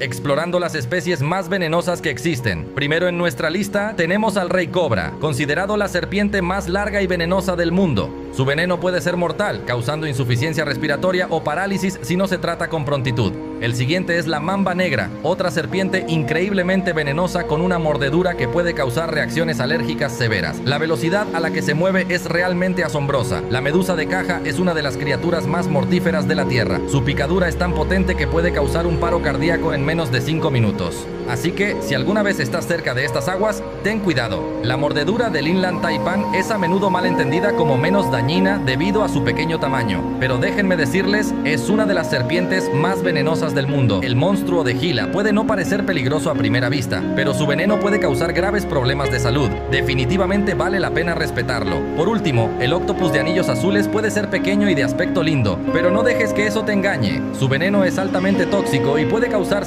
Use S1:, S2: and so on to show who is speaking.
S1: explorando las especies más venenosas que existen. Primero en nuestra lista tenemos al rey cobra, considerado la serpiente más larga y venenosa del mundo. Su veneno puede ser mortal, causando insuficiencia respiratoria o parálisis si no se trata con prontitud. El siguiente es la mamba negra, otra serpiente increíblemente venenosa con una mordedura que puede causar reacciones alérgicas severas. La velocidad a la que se mueve es realmente asombrosa. La medusa de caja es una de las criaturas más mortíferas de la Tierra. Su picadura es tan potente que puede causar un paro cardíaco en menos de 5 minutos. Así que, si alguna vez estás cerca de estas aguas, ten cuidado. La mordedura del inland taipan es a menudo mal entendida como menos dañina debido a su pequeño tamaño, pero déjenme decirles, es una de las serpientes más venenosas del mundo. El monstruo de Gila puede no parecer peligroso a primera vista, pero su veneno puede causar graves problemas de salud. Definitivamente vale la pena respetarlo. Por último, el octopus de anillos azules puede ser pequeño y de aspecto lindo, pero no dejes que eso te engañe. Su veneno es altamente tóxico y puede causar